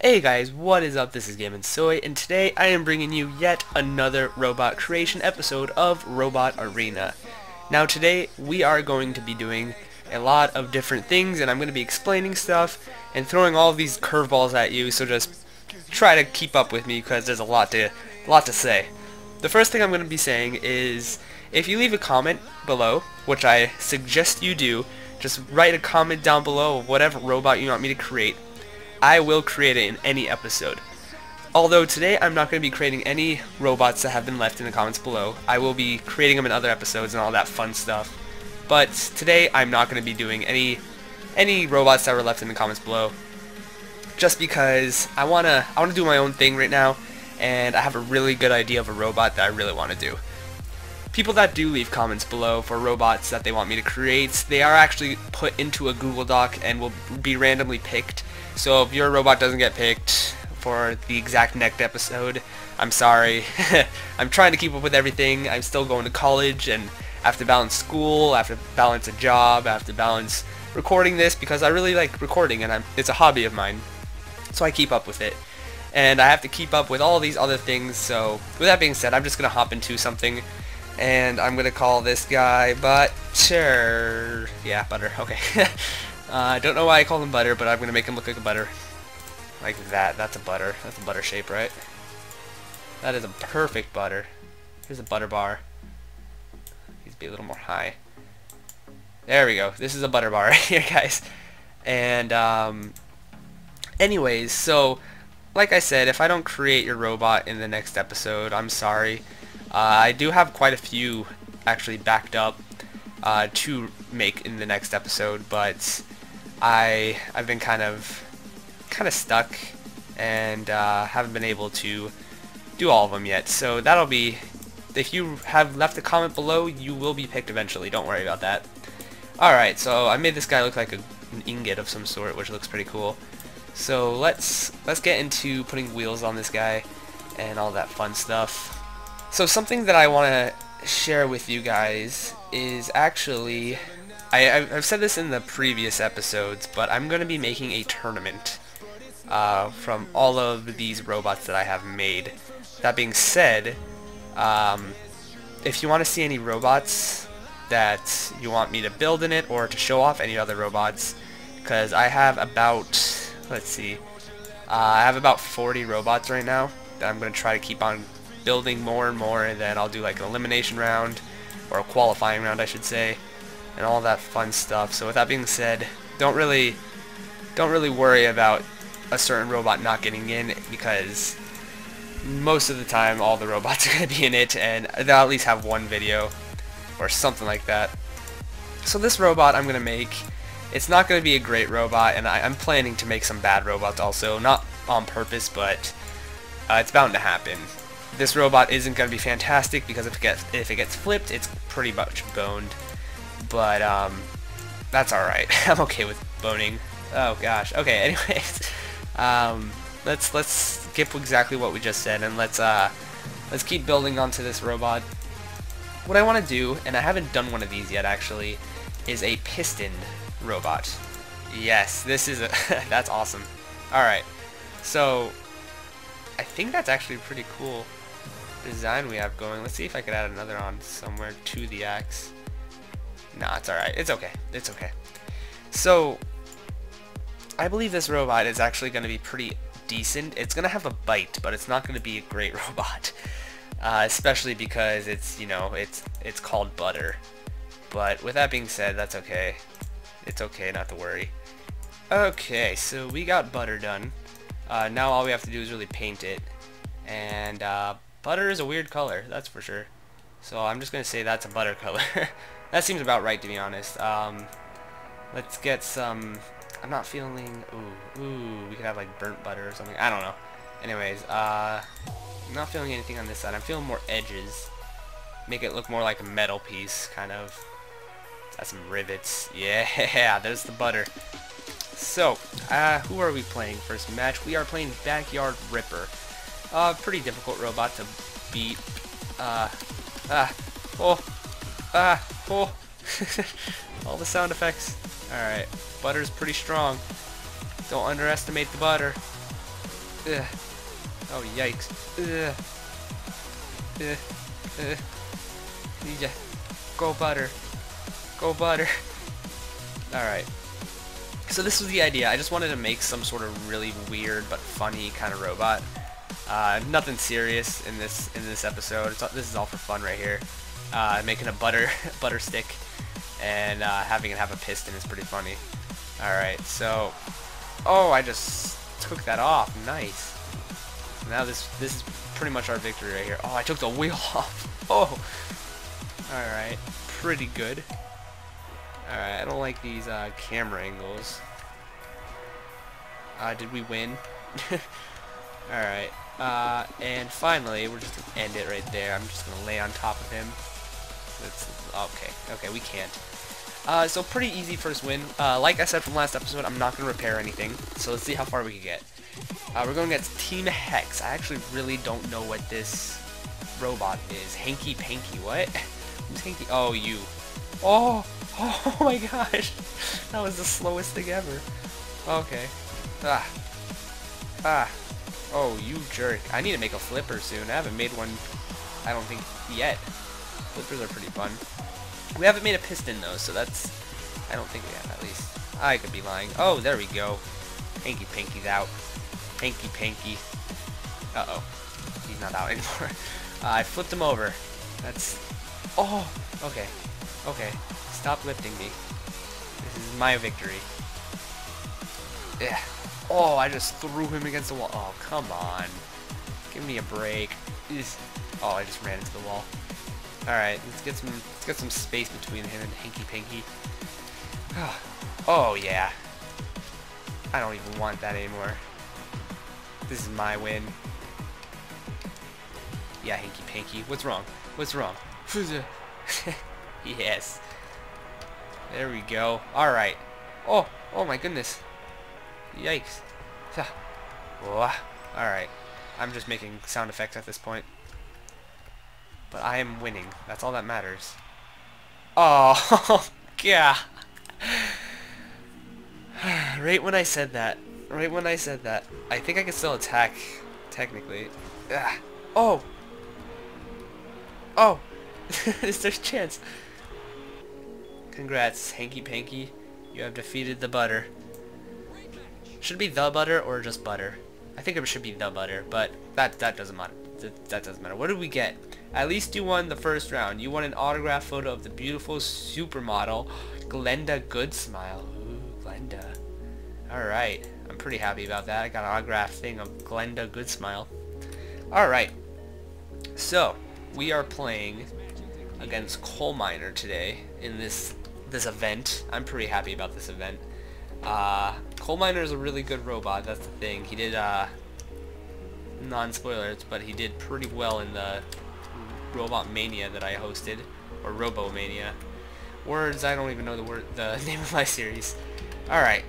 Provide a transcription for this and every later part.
Hey guys, what is up? This is GaminSoy, and today I am bringing you yet another robot creation episode of Robot Arena. Now today we are going to be doing a lot of different things, and I'm going to be explaining stuff and throwing all these curveballs at you. So just try to keep up with me because there's a lot to a lot to say. The first thing I'm going to be saying is if you leave a comment below, which I suggest you do, just write a comment down below of whatever robot you want me to create I will create it in any episode. Although today I'm not going to be creating any robots that have been left in the comments below. I will be creating them in other episodes and all that fun stuff. But today I'm not going to be doing any any robots that were left in the comments below. Just because I wanna I wanna do my own thing right now, and I have a really good idea of a robot that I really want to do. People that do leave comments below for robots that they want me to create, they are actually put into a Google Doc and will be randomly picked so if your robot doesn't get picked for the exact next episode, I'm sorry. I'm trying to keep up with everything. I'm still going to college and I have to balance school, I have to balance a job, I have to balance recording this because I really like recording and I'm, it's a hobby of mine. So I keep up with it. And I have to keep up with all these other things, so with that being said, I'm just going to hop into something and I'm going to call this guy Butter. Yeah, Butter, okay. Uh, I don't know why I call him butter, but I'm going to make him look like a butter. Like that. That's a butter. That's a butter shape, right? That is a perfect butter. Here's a butter bar. Needs to be a little more high. There we go. This is a butter bar right here, guys. And, um, anyways, so, like I said, if I don't create your robot in the next episode, I'm sorry. Uh, I do have quite a few actually backed up uh, to make in the next episode, but I I've been kind of kind of stuck and uh, haven't been able to do all of them yet. So that'll be if you have left a comment below, you will be picked eventually. Don't worry about that. Alright, so I made this guy look like a, an ingot of some sort, which looks pretty cool. So let's let's get into putting wheels on this guy and all that fun stuff. So something that I want to share with you guys is actually I, have said this in the previous episodes, but I'm going to be making a tournament uh, from all of these robots that I have made. That being said, um, if you want to see any robots that you want me to build in it or to show off any other robots, because I have about, let's see, uh, I have about 40 robots right now that I'm going to try to keep on building more and more, and then I'll do like an elimination round, or a qualifying round I should say, and all that fun stuff. So with that being said, don't really don't really worry about a certain robot not getting in because most of the time all the robots are going to be in it and they'll at least have one video or something like that. So this robot I'm going to make, it's not going to be a great robot and I, am planning to make some bad robots also, not on purpose but uh, it's bound to happen. This robot isn't going to be fantastic because if it gets if it gets flipped, it's pretty much boned but um, that's alright. I'm okay with boning. Oh gosh. Okay, anyways. Um, let's let's skip exactly what we just said and let's uh let's keep building onto this robot. What I want to do, and I haven't done one of these yet actually, is a piston robot. Yes, this is a that's awesome. Alright. So I think that's actually pretty cool design we have going. Let's see if I could add another on somewhere to the axe. Nah, it's alright. It's okay. It's okay. So, I believe this robot is actually going to be pretty decent. It's going to have a bite, but it's not going to be a great robot. Uh, especially because it's, you know, it's it's called butter. But with that being said, that's okay. It's okay not to worry. Okay, so we got butter done. Uh, now all we have to do is really paint it. And uh, butter is a weird color, that's for sure. So I'm just going to say that's a butter color. That seems about right, to be honest. Um, let's get some... I'm not feeling... Ooh, ooh, we could have, like, burnt butter or something. I don't know. Anyways, uh... I'm not feeling anything on this side. I'm feeling more edges. Make it look more like a metal piece, kind of. Got some rivets. Yeah, there's the butter. So, uh, who are we playing first match? We are playing Backyard Ripper. Uh, pretty difficult robot to beat. Uh, ah, oh, Ah! Oh! All the sound effects. Alright. Butter's pretty strong. Don't underestimate the butter. Ugh. Oh, yikes. Ugh. Ugh. Ugh. Yeah. Go butter. Go butter. Alright. So this was the idea. I just wanted to make some sort of really weird but funny kind of robot. Uh, nothing serious in this in this episode. All, this is all for fun right here. Uh, making a butter butter stick and uh, having it have a piston is pretty funny. Alright, so... Oh, I just took that off. Nice. Now this this is pretty much our victory right here. Oh, I took the wheel off. Oh! Alright, pretty good. Alright, I don't like these uh, camera angles. Uh, did we win? Alright, uh, and finally, we're just going to end it right there. I'm just going to lay on top of him. That's, okay, okay, we can't. Uh, so pretty easy first win. Uh, like I said from last episode, I'm not going to repair anything. So let's see how far we can get. Uh, we're going against Team Hex. I actually really don't know what this robot is. Hanky Panky, what? Who's Hanky? Oh, you. Oh, oh my gosh. That was the slowest thing ever. Okay. Ah. Ah. Oh, you jerk. I need to make a flipper soon. I haven't made one, I don't think, yet. Flippers are pretty fun. We haven't made a piston though, so that's... I don't think we have at least. I could be lying. Oh, there we go. Hanky Panky's out. Hanky Panky. Uh-oh. He's not out anymore. Uh, I flipped him over. That's... Oh! Okay. Okay. Stop lifting me. This is my victory. Yeah. Oh, I just threw him against the wall. Oh, come on. Give me a break. Oh, I just ran into the wall. Alright, let's get some let's get some space between him and Hanky Panky. Oh yeah. I don't even want that anymore. This is my win. Yeah, Hanky Panky. What's wrong? What's wrong? yes. There we go. Alright. Oh, oh my goodness. Yikes. Alright. I'm just making sound effects at this point. But I am winning. That's all that matters. Oh, yeah. right when I said that. Right when I said that. I think I can still attack, technically. Ugh. Oh! Oh! Is there a chance? Congrats, Hanky Panky. You have defeated the butter. Should be the butter or just butter? I think it should be the butter, but that that doesn't matter. That, that doesn't matter. What did we get? At least you won the first round. You won an autograph photo of the beautiful supermodel, Glenda Goodsmile. Ooh, Glenda. Alright. I'm pretty happy about that. I got an autograph thing of Glenda Goodsmile. Alright. So, we are playing against Coal Miner today in this this event. I'm pretty happy about this event. Uh, Coal Miner is a really good robot, that's the thing. He did, uh, non-spoilers, but he did pretty well in the Robot Mania that I hosted, or Robo Mania. Words, I don't even know the word, the name of my series. Alright.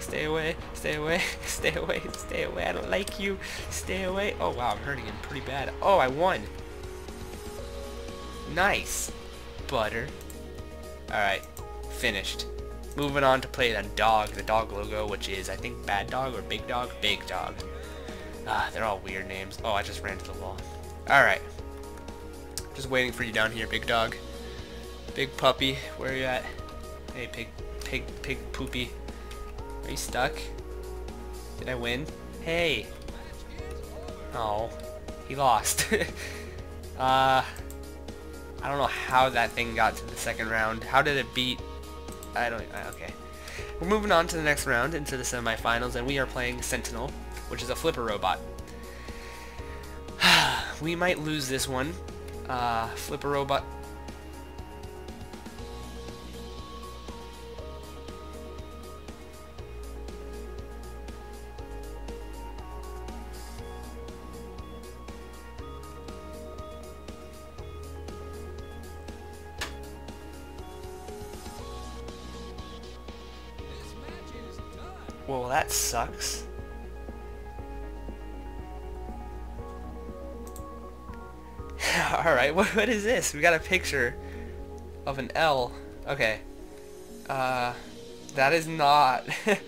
Stay away, stay away, stay away, stay away, I don't like you, stay away. Oh wow, I'm hurting him pretty bad. Oh, I won. Nice. Butter. Alright, finished. Moving on to play the dog, the dog logo, which is, I think, Bad Dog or Big Dog? Big Dog. Ah, they're all weird names. Oh, I just ran to the wall. Alright. Just waiting for you down here, big dog. Big puppy, where are you at? Hey, pig, pig, pig poopy. Are you stuck? Did I win? Hey! Oh, he lost. uh, I don't know how that thing got to the second round. How did it beat? I don't, okay. We're moving on to the next round, into the semifinals, and we are playing Sentinel which is a flipper robot. we might lose this one. Uh, flipper robot. Well, that sucks. Alright, what, what is this? We got a picture of an L. Okay. Uh, that is not...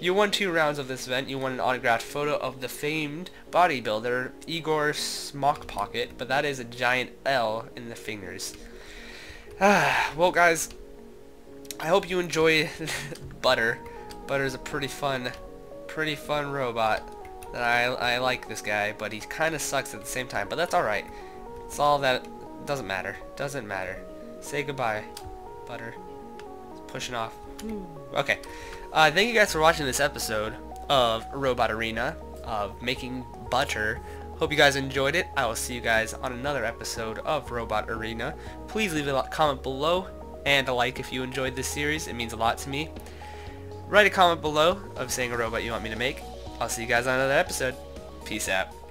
You won two rounds of this event. You won an autographed photo of the famed bodybuilder Igor Smockpocket, but that is a giant L in the fingers. Well, guys, I hope you enjoy Butter. Butter is a pretty fun, pretty fun robot. I, I like this guy, but he kind of sucks at the same time, but that's alright. It's all that, doesn't matter, doesn't matter. Say goodbye, Butter. It's pushing off. Okay. Uh, thank you guys for watching this episode of Robot Arena, of making butter. Hope you guys enjoyed it. I will see you guys on another episode of Robot Arena. Please leave a comment below and a like if you enjoyed this series. It means a lot to me. Write a comment below of saying a robot you want me to make. I'll see you guys on another episode. Peace out.